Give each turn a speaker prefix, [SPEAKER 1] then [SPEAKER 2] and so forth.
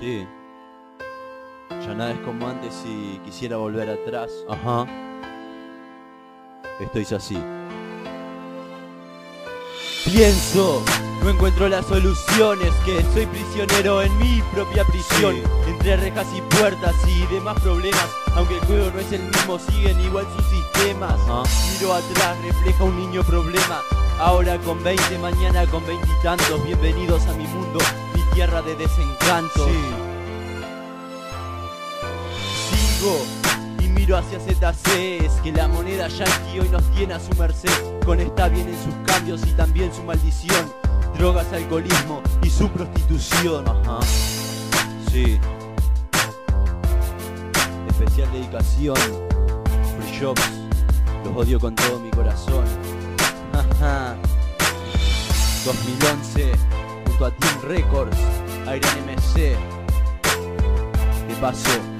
[SPEAKER 1] Sí. Ya nada es como antes si quisiera volver atrás.
[SPEAKER 2] Ajá.
[SPEAKER 1] Estoy así. Pienso, no encuentro las soluciones, que soy prisionero en mi propia prisión.
[SPEAKER 2] Sí.
[SPEAKER 1] Entre rejas y puertas y demás problemas, aunque el juego no es el mismo, siguen igual sus sistemas.
[SPEAKER 2] Ajá.
[SPEAKER 1] Miro atrás, refleja un niño problema. Ahora con 20, mañana con veintitantos. Bienvenidos a mi mundo, tierra de desencanto. Sigo y miro hacia ZC Es que la moneda yankee hoy nos tiene a su merced. Con esta vienen sus cambios y también su maldición. Drogas, alcoholismo y su prostitución.
[SPEAKER 2] Ajá.
[SPEAKER 1] Sí. Especial dedicación. Free Shops. Los odio con todo mi corazón. Ajá. 2011 Junto a Team Records Aí ele mexeu e baixou.